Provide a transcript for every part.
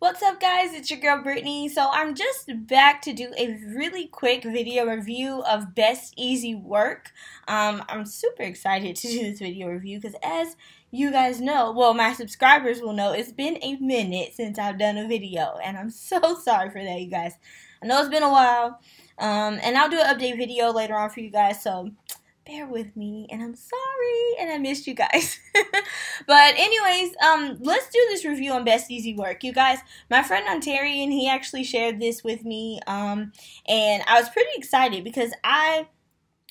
What's up guys, it's your girl Brittani. So I'm just back to do a really quick video review of Best Easy Work. Um, I'm super excited to do this video review because as you guys know, well my subscribers will know, it's been a minute since I've done a video and I'm so sorry for that you guys. I know it's been a while um, and I'll do an update video later on for you guys so bear with me and I'm sorry and I missed you guys. but anyways, um let's do this review on Best Easy Work. You guys, my friend Ontarian, he actually shared this with me um and I was pretty excited because I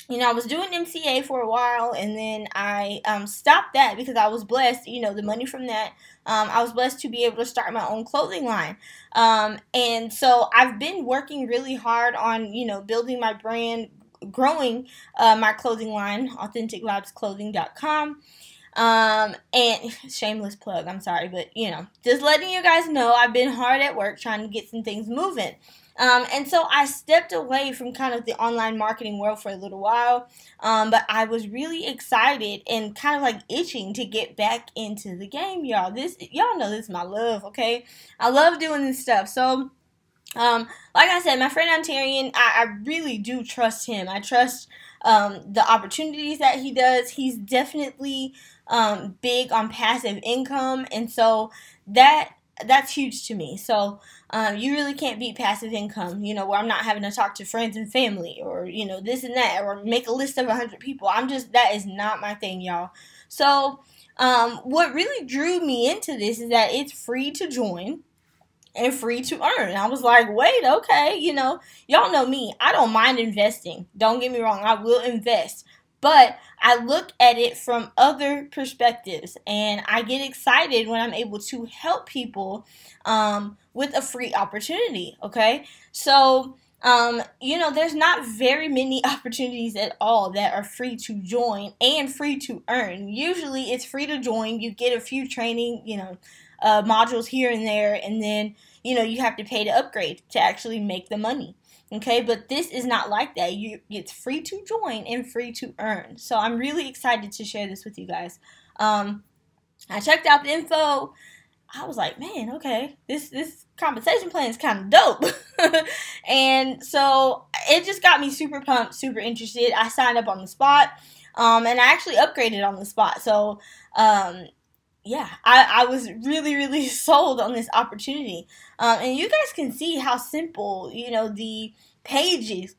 you know, I was doing MCA for a while and then I um, stopped that because I was blessed, you know, the money from that. Um, I was blessed to be able to start my own clothing line. Um, and so I've been working really hard on, you know, building my brand, growing uh, my clothing line, authenticvibesclothing.com. Um, and shameless plug, I'm sorry, but you know, just letting you guys know I've been hard at work trying to get some things moving. Um, and so I stepped away from kind of the online marketing world for a little while, um, but I was really excited and kind of like itching to get back into the game, y'all. This, y'all know this is my love, okay? I love doing this stuff. So, um, like I said, my friend Ontarian, I, I really do trust him. I trust um, the opportunities that he does. He's definitely um, big on passive income, and so that that's huge to me. So um, you really can't beat passive income. You know, where I'm not having to talk to friends and family, or you know this and that, or make a list of a hundred people. I'm just that is not my thing, y'all. So um, what really drew me into this is that it's free to join and free to earn. I was like, wait, okay, you know, y'all know me. I don't mind investing. Don't get me wrong, I will invest. But I look at it from other perspectives and I get excited when I'm able to help people um, with a free opportunity. Okay. So, um, you know, there's not very many opportunities at all that are free to join and free to earn. Usually it's free to join, you get a few training, you know, uh, modules here and there, and then you know you have to pay to upgrade to actually make the money. Okay, but this is not like that. You it's free to join and free to earn. So I'm really excited to share this with you guys. Um, I checked out the info. I was like, man, okay, this this compensation plan is kind of dope. and so it just got me super pumped, super interested. I signed up on the spot. Um, and I actually upgraded on the spot. So um, yeah, I, I was really, really sold on this opportunity. Um, and you guys can see how simple, you know, the pages,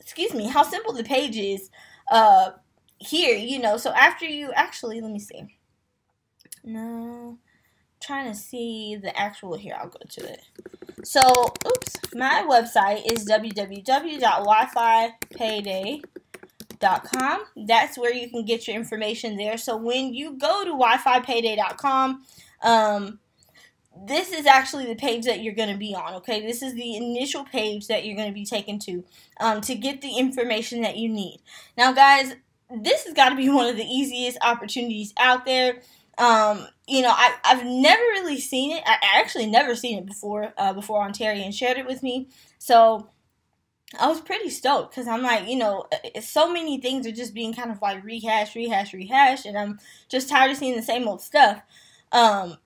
excuse me, how simple the page is uh, here, you know. So after you actually, let me see. No, trying to see the actual here. I'll go to it. So, oops, my website is www.wifipayday.com wifipayday.com. That's where you can get your information there. So when you go to wifipayday.com, um, this is actually the page that you're going to be on, okay? This is the initial page that you're going to be taken to um, to get the information that you need. Now, guys, this has got to be one of the easiest opportunities out there. Um, you know, I, I've never really seen it. I actually never seen it before, uh, before Ontarian shared it with me. So, I was pretty stoked because I'm like, you know, so many things are just being kind of like rehash, rehash, rehash, and I'm just tired of seeing the same old stuff. Um,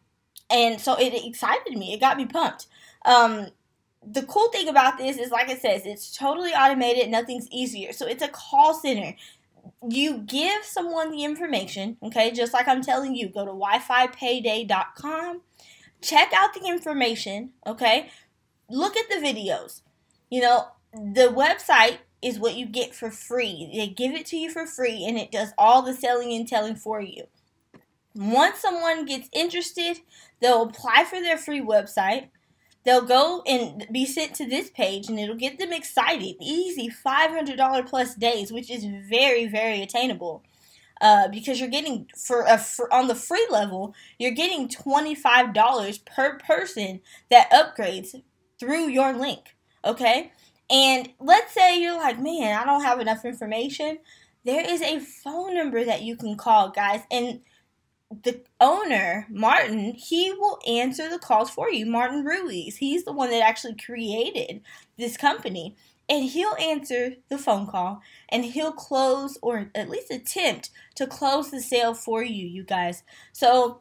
and so it excited me. It got me pumped. Um, the cool thing about this is, like it says, it's totally automated. Nothing's easier. So it's a call center. You give someone the information, okay? Just like I'm telling you, go to wifipayday.com, check out the information, okay? Look at the videos. You know, the website is what you get for free. They give it to you for free and it does all the selling and telling for you. Once someone gets interested, they'll apply for their free website. They'll go and be sent to this page and it'll get them excited. Easy $500 plus days, which is very, very attainable. Uh, because you're getting for a for, on the free level, you're getting $25 per person that upgrades through your link. Okay? And let's say you're like, man, I don't have enough information. There is a phone number that you can call, guys. And the owner, Martin, he will answer the calls for you. Martin Ruiz. He's the one that actually created this company. And he'll answer the phone call and he'll close or at least attempt to close the sale for you, you guys. So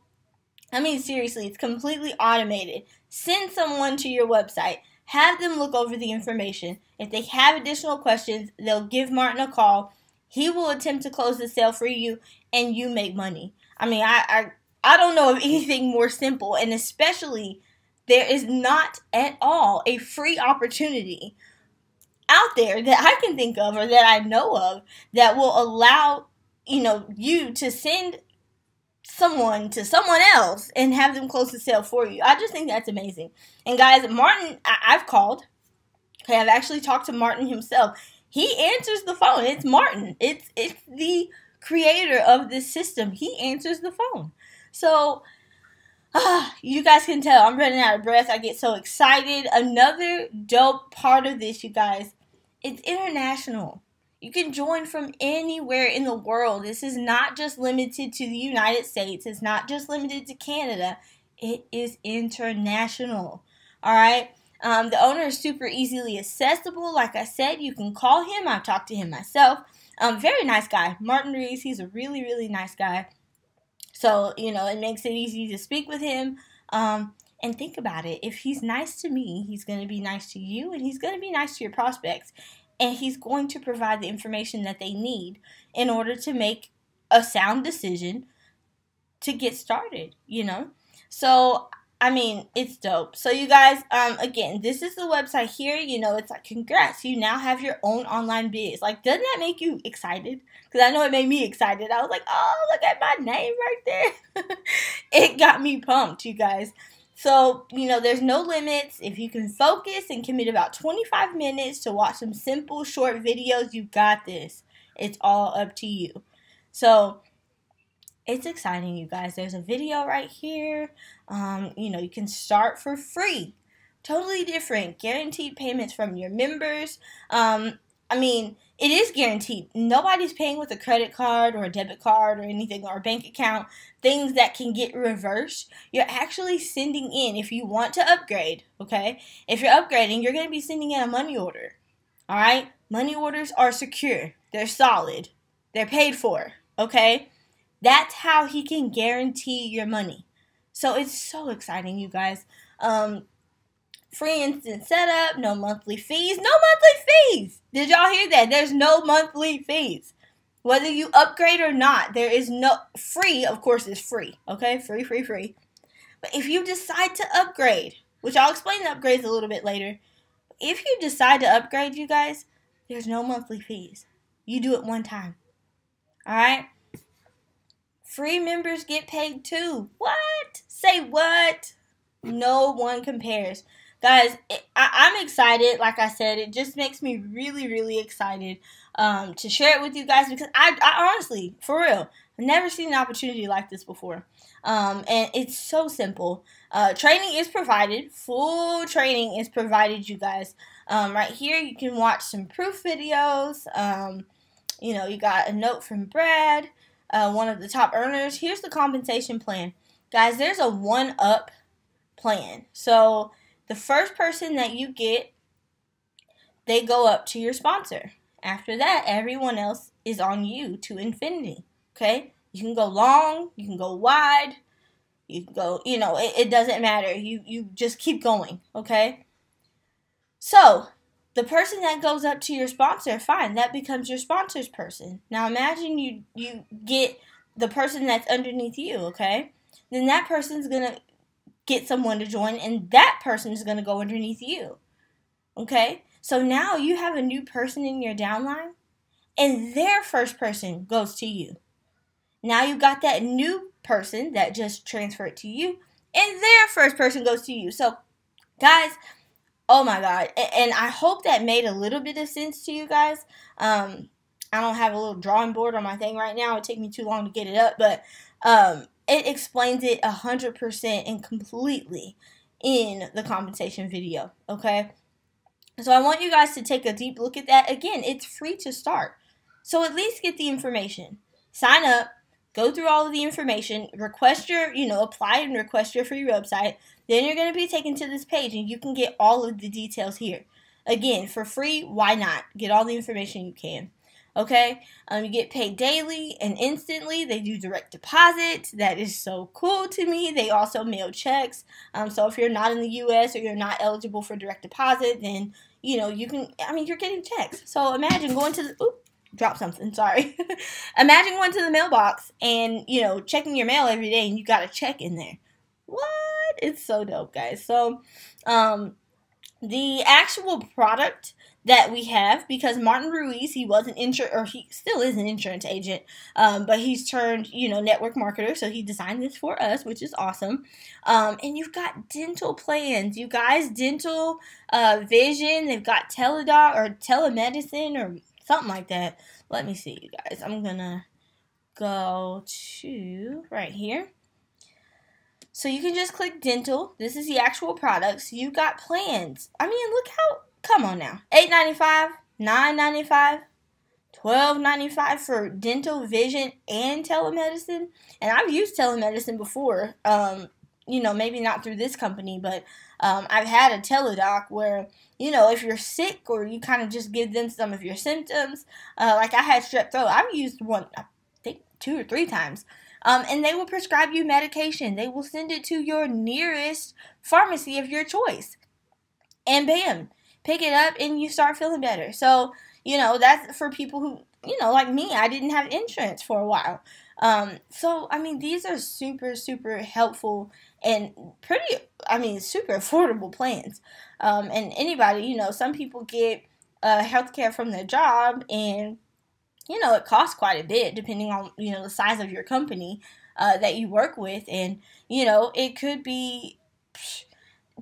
I mean, seriously, it's completely automated. Send someone to your website. Have them look over the information. If they have additional questions, they'll give Martin a call. He will attempt to close the sale for you, and you make money. I mean, I, I, I don't know of anything more simple, and especially there is not at all a free opportunity out there that I can think of or that I know of that will allow you know you to send someone to someone else and have them close the sale for you. I just think that's amazing. And guys, Martin, I- have called. Okay, I've actually talked to Martin himself. He answers the phone. It's Martin. It's it's the creator of this system. He answers the phone. So ah, you guys can tell I'm running out of breath. I get so excited. Another dope part of this, you guys, it's international. You can join from anywhere in the world. This is not just limited to the United States, it's not just limited to Canada. It is international. All right. Um, the owner is super easily accessible. Like I said, you can call him. I've talked to him myself. Um, very nice guy. Martin Ruiz, he's a really, really nice guy. So, you know, it makes it easy to speak with him. Um, and think about it. If he's nice to me, he's going to be nice to you and he's going to be nice to your prospects and he's going to provide the information that they need in order to make a sound decision to get started, you know? So, I mean, it's dope. So, you guys, um, again, this is the website here. You know, it's like, congrats, you now have your own online biz. Like, doesn't that make you excited? Because I know it made me excited. I was like, oh, look at my name right there. it got me pumped, you guys. So, you know, there's no limits. If you can focus and commit about 25 minutes to watch some simple short videos, you got this. It's all up to you. So, it's exciting, you guys. There's a video right here. Um, you know, you can start for free. Totally different. Guaranteed payments from your members. Um, I mean, it is guaranteed. Nobody's paying with a credit card or a debit card or anything or a bank account, things that can get reversed. You're actually sending in, if you want to upgrade, okay? If you're upgrading, you're going to be sending in a money order, all right? Money orders are secure, they're solid, they're paid for, okay? That's how he can guarantee your money. So it's so exciting, you guys. Um, free instant setup, no monthly fees, no monthly fees. Did y'all hear that? There's no monthly fees. Whether you upgrade or not, there is no free, of course, is free. Okay, free, free, free. But if you decide to upgrade, which I'll explain the upgrades a little bit later, if you decide to upgrade, you guys, there's no monthly fees. You do it one time. All right? Free members get paid too. What? Say what? No one compares guys I, am excited. Like i said it just makes me really really excited um, to share it with you guys because I, I honestly for real I've never seen an opportunity like this before. Um, and it's so simple. Uh, training is provided. Full training is provided you guys. Um, right here you can watch some proof videos. Um, you know you got a note from brad uh, one of the top earners. Here's the compensation plan. Guys there's a one up plan. So the first person that you get, they go up to your sponsor. After that, everyone else is on you to infinity. Okay? You can go long, you can go wide, you can go, you know, it, it doesn't matter. You you just keep going, okay? So, the person that goes up to your sponsor, fine, that becomes your sponsor's person. Now imagine you you get the person that's underneath you, okay? Then that person's gonna get someone to join, and that person is going to go underneath you. Okay? So now you have a new person in your downline, and their first person goes to you. Now you got that new person that just transferred to you, and their first person goes to you. So, guys, oh my god, and I hope that made a little bit of sense to you guys. Um, I don't have a little drawing board on my thing right now. It take me too long to get it up, but um, it explains it 100% and completely in the compensation video, okay? So I want you guys to take a deep look at that. Again, it's free to start. So at least get the information. Sign up, go through all of the information, request your, you know, apply and request your free website. Then you're going to be taken to this page and you can get all of the details here. Again, for free, why not? Get all the information you can. Okay, um, you get paid daily and instantly. They do direct deposit. That is so cool to me. They also mail checks. Um, so if you're not in the U.S. or you're not eligible for direct deposit, then you know you can. I mean, you're getting checks. So imagine going to the. Oop, drop something. Sorry. imagine going to the mailbox and you know checking your mail every day, and you got a check in there. What? It's so dope, guys. So, um, the actual product that we have because Martin Ruiz, he was an insurance, or he still is an insurance agent, um, but he's turned, you know, network marketer. So he designed this for us, which is awesome. Um, and you've got dental plans, you guys, dental, uh, vision. They've got teledoc or telemedicine or something like that. Let me see, you guys. I'm gonna go to right here. So you can just click dental. This is the actual products. You've got plans. I mean, look how Come on now. Eight ninety five, nine ninety five, twelve ninety five for dental, vision, and telemedicine. And I've used telemedicine before. Um, you know, maybe not through this company, but um, I've had a teledoc where, you know, if you're sick or you kind of just give them some of your symptoms, uh, like I had strep throat, I've used one, I think two or three times. Um, and they will prescribe you medication. They will send it to your nearest pharmacy of your choice. And bam, pick it up and you start feeling better. So, you know, that's for people who, you know, like me, I didn't have insurance for a while. Um, so, I mean, these are super, super helpful and pretty, I mean, super affordable plans. Um, and anybody, you know, some people get uh, healthcare from their job and, you know, it costs quite a bit depending on, you know, the size of your company uh, that you work with. And, you know, it could be.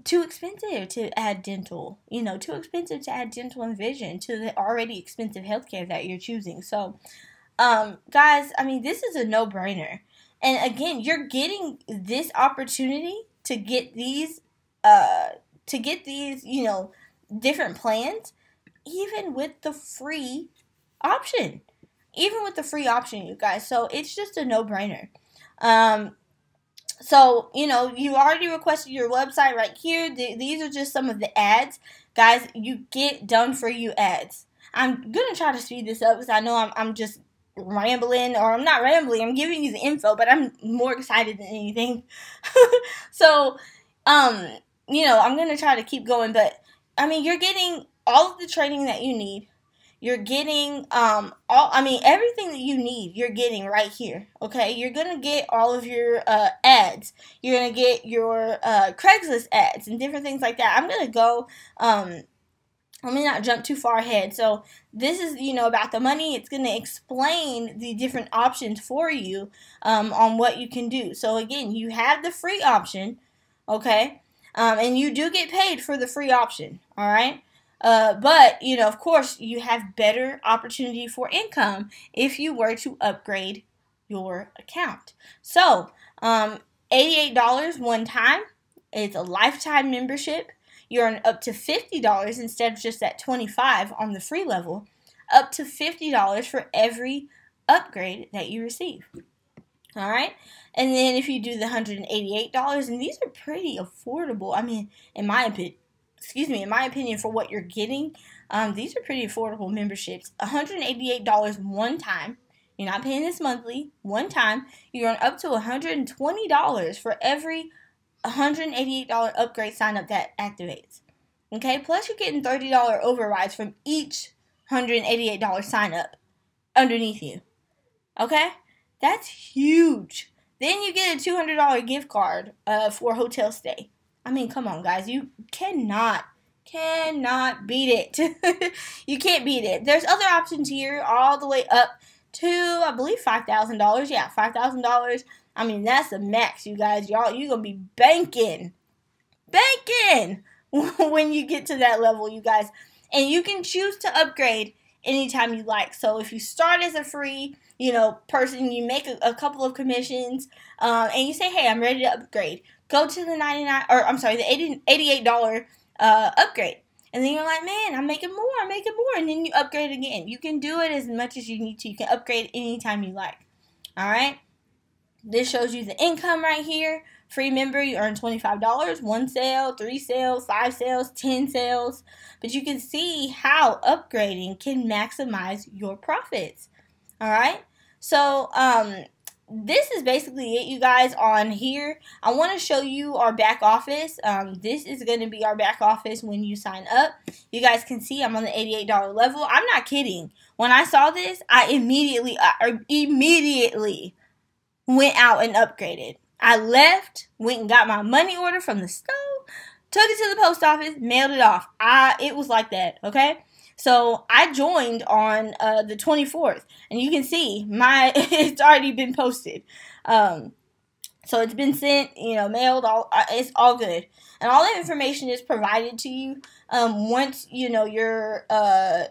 Too expensive to add dental, you know, too expensive to add dental and vision to the already expensive healthcare that you're choosing. So, um, guys, I mean, this is a no brainer. And again, you're getting this opportunity to get these, uh, to get these, you know, different plans, even with the free option. Even with the free option, you guys. So it's just a no brainer. Um, so, you know, you already requested your website right here. these are just some of the ads. Guys, you get done for you ads. I'm going to try to speed this up because I know I'm, I'm just rambling, or I'm not rambling. I'm giving you the info, but I'm more excited than anything. so, um, you know, I'm going to try to keep going, but I mean, you're getting all of the training that you need you're getting um all I mean everything that you need you're getting right here. Okay? You're going to get all of your uh ads. You're going to get your uh Craigslist ads and different things like that. I'm going to go um let me not jump too far ahead. So this is, you know, about the money. It's going to explain the different options for you um, on what you can do. So again, you have the free option, okay, um, and you do get paid for the free option. All right. Uh, but you know, of course, you have better opportunity for income if you were to upgrade your account. So, um, $88 one time. is a lifetime membership. You earn up to $50 instead of just that 25 on the free level. Up to $50 for every upgrade that you receive. All right. And then if you do the $188, and these are pretty affordable. I mean, in my opinion, excuse me, in my opinion, for what you're getting, um, these are pretty affordable memberships. $188 one time. You're not paying this monthly. One time, you earn up to $120 for every $188 upgrade sign up that activates. Okay, plus you're getting $30 overrides from each $188 sign up underneath you. Okay, that's huge. Then you get a $200 gift card uh, for hotel stay. I mean, come on, guys. You cannot, cannot beat it. you can't beat it. There's other options here all the way up to, I believe, $5,000. Yeah, $5,000. I mean, that's the max, you guys. Y'all, you're going to be banking. Banking when you get to that level, you guys. And you can choose to upgrade anytime you like. So if you start as a free, you know, person, you make a, a couple of commissions, um, and you say, hey, I'm ready to upgrade go to the 99 or I'm sorry, the 80, $88 uh, upgrade. And then you're like, man, I'm making more, I'm making more. And then you upgrade again. You can do it as much as you need to. You can upgrade anytime you like. All right. This shows you the income right here Free member, you earn $25, one sale, three sales, five sales, 10 sales. But you can see how upgrading can maximize your profits. All right. So, um, this is basically it, you guys, on here. I want to show you our back office. Um, this is going to be our back office when you sign up. You guys can see I'm on the $88 level. I'm not kidding. When I saw this, I immediately, I immediately went out and upgraded. I left, went and got my money order from the store, took it to the post office, mailed it off. I it was like that, okay? So I joined on uh, the 24th, and you can see my it's already been posted. Um, so it's been sent, you know, mailed. All uh, it's all good, and all the information is provided to you um, once you know you're uh,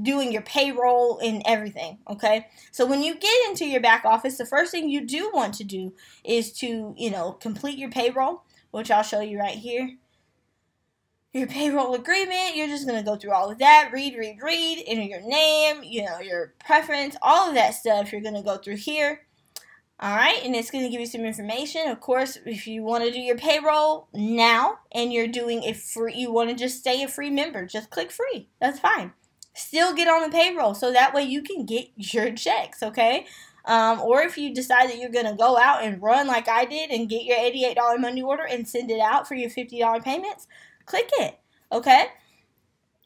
doing your payroll and everything. Okay, so when you get into your back office, the first thing you do want to do is to you know complete your payroll, which I'll show you right here your payroll agreement. You're just going to go through all of that, read, read, read, enter your name, you know, your preference, all of that stuff. You're going to go through here. All right, and it's going to give you some information. Of course, if you want to do your payroll now and you're doing a free, you want to just stay a free member, just click free. That's fine. Still get on the payroll so that way you can get your checks, okay? Um, or if you decide that you're going to go out and run like I did and get your $88 money order and send it out for your $50 payments, click it, okay?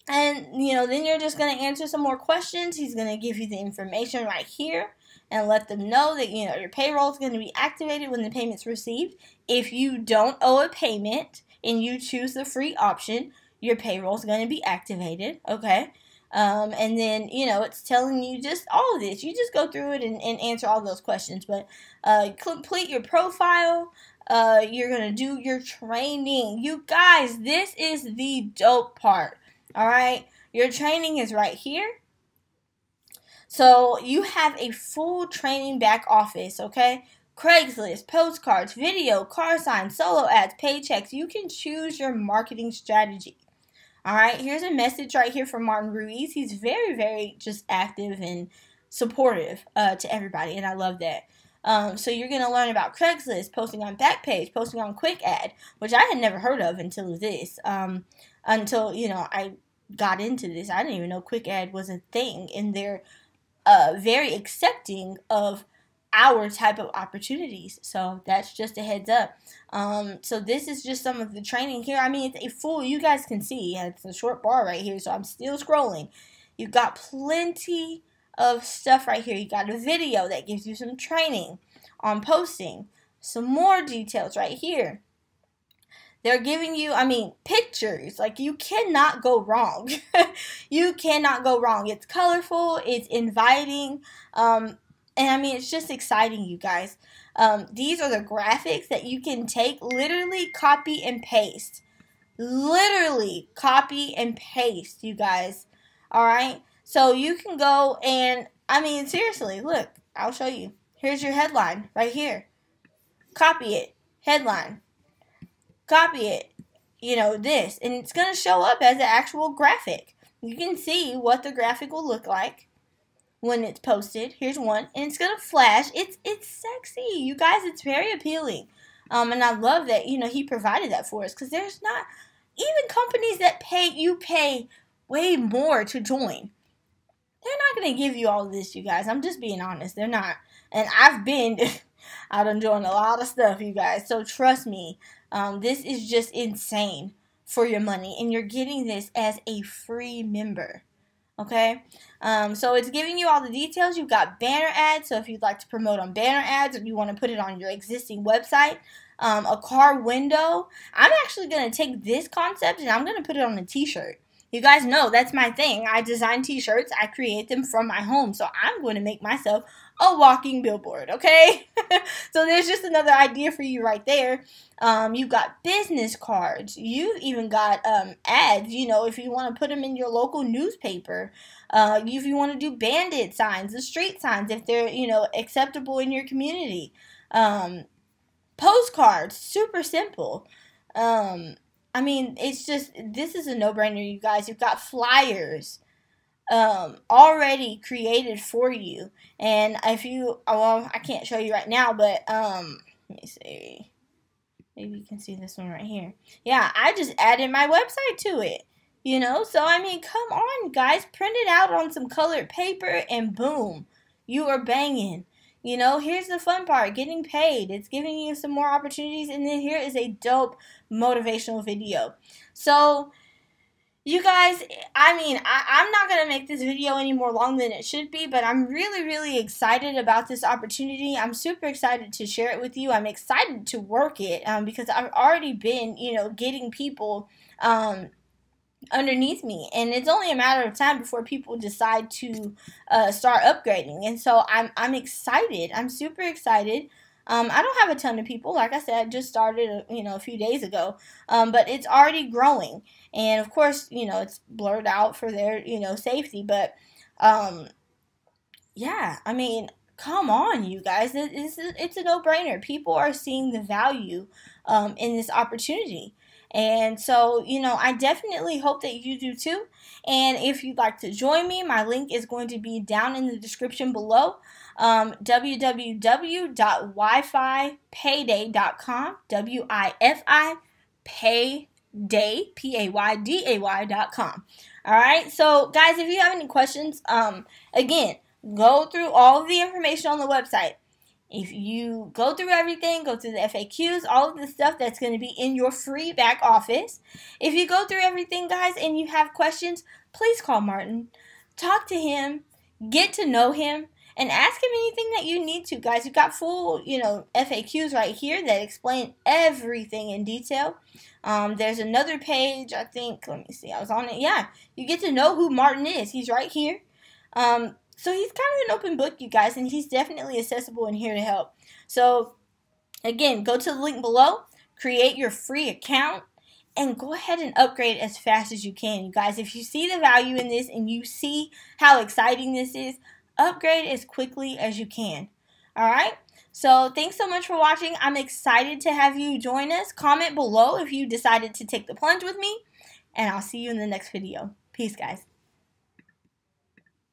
And, you know, then you're just going to answer some more questions. He's going to give you the information right here and let them know that, you know, your payroll is going to be activated when the payment's received. If you don't owe a payment and you choose the free option, your payroll is going to be activated, okay? Um, and then, you know, it's telling you just all of this. You just go through it and, and answer all those questions. But uh, complete your profile uh, you're to do your training. You guys, this is the dope part. All right. Your training is right here. So you have a full training back office, okay? Craigslist, postcards, video, car signs, solo ads, paychecks. You can choose your marketing strategy. All right, here's a message right here from Martin Ruiz. He's very, very just active and supportive uh, to everybody, and I love that. Um, so you're going to learn about Craigslist, posting on Backpage, posting on Quick Ad, which I had never heard of until this. Um, until you know I got into this, I didn't even know Quick Ad was a thing, and they're uh, very accepting of our type of opportunities. So that's just a heads up. Um, so this is just some of the training here. I mean, it's a full. You guys can see it's a short bar right here, so I'm still scrolling. You've got plenty of stuff right here. You got a video that gives you some training on posting, some more details right here. They're giving you, I mean, pictures. Like, you cannot go wrong. you cannot go wrong. It's colorful, it's inviting, um, and I mean, it's just exciting, you guys. Um, these are the graphics that you can take, literally copy and paste. Literally copy and paste, you guys. All right. So you can go and, I mean, seriously, look, I'll show you. Here's your headline right here. Copy it. Headline. Copy it. You know, this. And it's going to show up as an actual graphic. You can see what the graphic will look like when it's posted. Here's one. And it's going to flash. It's it's sexy. You guys, it's very appealing. Um, and I love that, you know, he provided that for us because there's not even companies that pay you pay way more to join they're not going to give you all this, you guys. I'm just being honest. They're not. And I've been out enjoying a lot of stuff, you guys. So trust me, um, this is just insane for your money. And you're getting this as a free member. Okay? Um, so it's giving you all the details. You've got banner ads. So if you'd like to promote on banner ads or you want to put it on your existing website, um, a car window. I'm actually going to take this concept and I'm going to put it on a t shirt. You guys know that's my thing. I design t shirts, I create them from my home. So I'm going to make myself a walking billboard, okay? so there's just another idea for you right there. Um, you've got business cards. You've even got um, ads, you know, if you want to put them in your local newspaper. Uh, if you want to do bandit signs, the street signs, if they're, you know, acceptable in your community. Um, postcards, super simple. Um, I mean, it's just this is a no-brainer, you guys. You've got flyers um, already created for you, and if you, oh, well, I can't show you right now, but um, let me see. Maybe you can see this one right here. Yeah, I just added my website to it. You know, so I mean, come on, guys, print it out on some colored paper and boom, you are banging. You know, here's the fun part getting paid. It's giving you some more opportunities. And then here is a dope motivational video. So, you guys, I mean, I, am not going to make this video any more long than it should be, but I'm really, really excited about this opportunity. I'm super excited to share it with you. I'm excited to work it um, because I've already been, you know, getting people um, underneath me. And it's only a matter of time before people decide to uh, start upgrading. And so I'm, I'm excited. I'm super excited. Um, i don't have a ton of people. Like i said just started uh, you know a few days ago. Um, but it's already growing. And of course you know it's blurred out for their you know safety. But um, yeah i mean come on you guys. It's, it's a no-brainer. People are seeing the value um, in this opportunity and so, you know, I definitely hope that you do too. And if you'd like to join me, my link is going to be down in the description below. Um, www.wifipayday.com, W-I-F-I payday, P-A-Y-D-A-Y.com. All right. So, guys, if you have any questions, um, again, go through all the information on the website. If you go through everything, go through the FAQs, all of the stuff that's going to be in your free back office. If you go through everything, guys, and you have questions, please call Martin. Talk to him, get to know him, and ask him anything that you need to, guys. You've got full, you know, FAQs right here that explain everything in detail. Um, there's another page, I think, let me see, I was on it. Yeah, you get to know who Martin is. He's right here. Um, so he's kind of an open book, you guys, and he's definitely accessible and here to help. So again, go to the link below, create your free account, and go ahead and upgrade as fast as you can, you guys. If you see the value in this and you see how exciting this is, upgrade as quickly as you can. All right? So thanks so much for watching. I'm excited to have you join us. Comment below if you decided to take the plunge with me, and I'll see you in the next video. Peace, guys.